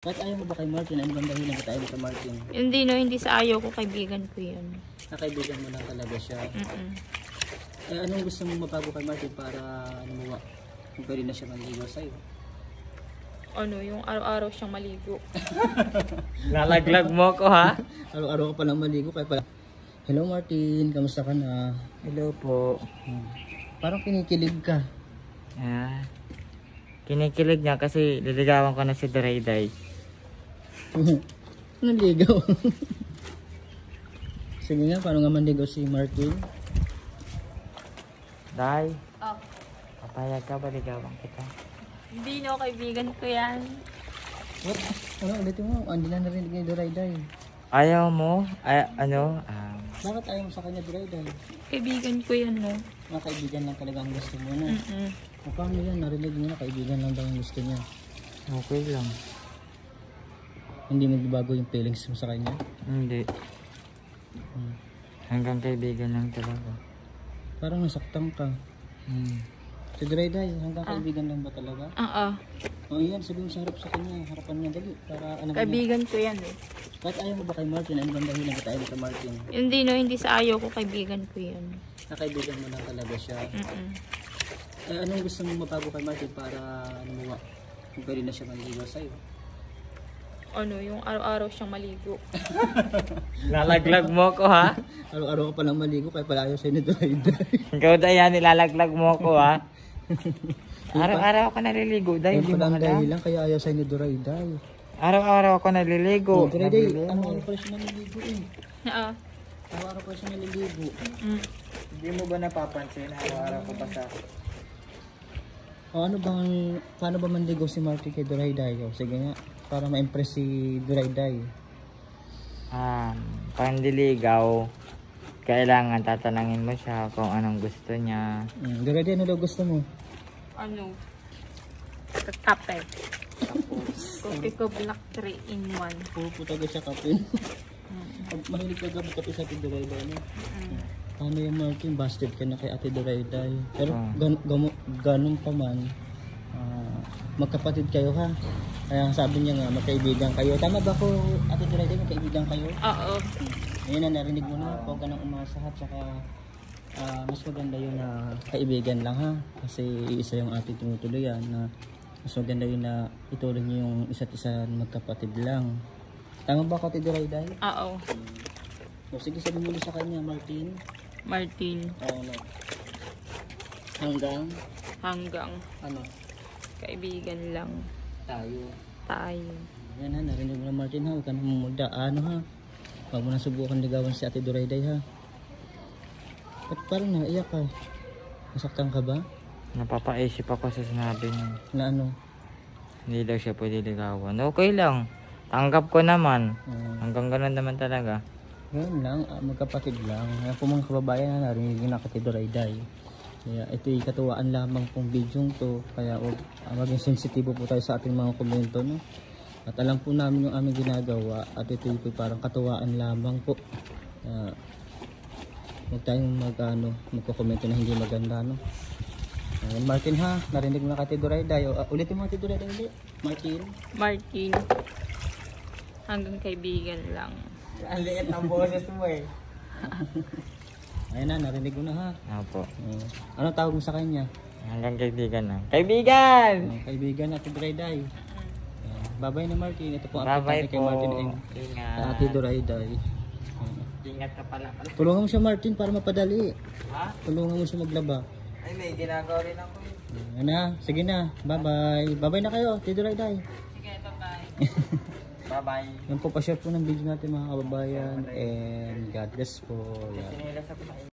Ba't ayaw mo ba kay Martin? Ano bang dahilan ba't ayaw mo kay Martin? Hindi no, hindi sa ayaw ko, kaibigan ko yun. Nakaibigan mo lang talaga siya. Mm-mm. Eh, anong gusto mong mabago kay Martin para ano mo kung pwede na siya manligaw sa'yo? Ano, yung araw-araw siyang maligo. Lalaglag mo ko ha? Araw-araw ka palang maligo kaya pala. Hello Martin, kamusta ka na? Hello po. Hmm. Parang kinikilig ka. Ah, kinikilig niya kasi liligawan ko na si Drayday. Naligaw. Sige nga, paano nga manligaw si Martin? Day, Oh. papayag ka ba ligawan kita? Hindi no, kaibigan ko yan. What? Ano, ulitin mo. Hindi na narinig ni Durayday. Ayaw mo? Ay, ano? Um, Bakit ayaw mo sa kanya Durayday? Kaibigan ko yan no. Mga kaibigan lang talaga ang gusto mo, no? Mm-mm. O paano yan? Narinig mo na kaibigan lang daw ang gusto niya. okay lang. Hindi magbabago yung feelings mo sa kanya. Hindi. Hmm. Hanggang kaibigan lang talaga. Parang nasaktan ka. Hmm. Si Durayday, hanggang kaibigan lang ba talaga? Oo. O yan, sabihin mo sa harap sa kanya. Harapan niya dali. Para alam niya. Kaibigan ko yan eh. Ba't ayaw mo ba kay Martin? Ano bang dahilan ba't ayaw mo kay Martin? Hindi no, hindi sa ayaw ko, kaibigan ko yun. Nakaibigan mo lang talaga siya. Mm-mm. Eh, anong gusto mong mabago kay Martin para ano mo kung pwede na siya manligaw sa'yo? Ano, yung araw-araw siyang maligo. Lalaglag mo ko ha? Araw-araw ka palang maligo kaya pala ayaw sa'yo ni Durayday. Ikaw Dayan, nilalaglag mo ko ha? Araw-araw ako naliligo, Day. Hindi mo alam. dahilan kaya ayaw sa'yo ni. Araw-araw ako naliligo. Oh, Durayday, Naliligo. ano ano pala siya naliligo eh. Oo. Araw-araw pala siya naliligo. Mm. Hindi mo ba napapansin? Araw-araw ko pa sa... O ano bang, paano ba manligaw si Martin kay Durayday? O sige nga, para ma-impress si Durayday. Um, pandiligaw, kailangan tatanungin mo siya kung anong gusto niya. Mm, Durayday, ano daw gusto mo? Ano? Kape. Kopi ko black 3 in 1. Puro po talaga siya kapin. Pag mahilig ka gamit kape sa Ate Durayday, no? Paano yung Martin? Busted ka na kay Ate Durayday. Pero Ah. gan ganun pa man, ah, magkapatid kayo ha. Kaya ang sabi niya nga, magkaibigan kayo. Tama ba ko, Ate Durayday, magkaibigan kayo? Oo. Ayun na, narinig mo na. Huwag ka nang umasa ha. Tsaka, ah, mas maganda yun na kaibigan lang ha. Kasi isa yung ating tinutuluyan na mas maganda yun na ituloy niyo yung isa't isa magkapatid lang. Tama ba Ate Durayday? Oo. O, sige, sabi mo sa kanya, Martin. Martin. Ano? Hanggang, Hanggang ano, kaibigan lang tayo. tayo. Yan ha, narinig mo na Martin ha. Huwag ka na mumulda. Ano ha? Huwag mo na subukan ligawan si Ate Durayday ha. Ba't parang naiyak ka? Nasaktan ka ba? Napapaisip ako sa sinabi niya. Na ano? Hindi daw siya pwede ligawan. Okay lang. Tanggap ko naman. Uh, Hanggang ganun naman talaga. Ngayon lang, ah, magkapatid lang. Po mga kababayan na narinig na Ate Durayday. Kaya ito'y katuwaan lamang pong video to. Kaya ah, maging sensitibo po tayo sa ating mga komento. No? At alam po namin yung aming ginagawa. At ito'y po parang katuwaan lamang po. Uh, huwag tayong mag, ano, magkukomento na hindi maganda. No? Ayan, Martin ha, narinig mo na Ate Durayday. O, ah, ulitin mo Ate Durayday ulit. Martin. Martin. Hanggang kaibigan lang. Ang liit ng boses mo eh. Ayan na, narinig mo na ha. Opo. Uh, ano tawag mo sa kanya? Hanggang kaibigan lang. Kaibigan! Mga kaibigan natin Durayday. Uh, babay na Martin. Ito po ang Bye-bye update kay po. Martin and Ingat. sa Ate. Uh, Ingat ka pala. tulungan mo siya Martin para mapadali. Ha? Tulungan mo siya maglaba. Ay, may ginagawa rin ako eh. Ayan na, sige na. Bye-bye. Bye-bye na kayo, Ate Durayday. Sige, bye-bye. Bye-bye. Yan po, pa-share po ng video natin mga kababayan. And God bless po. Yan.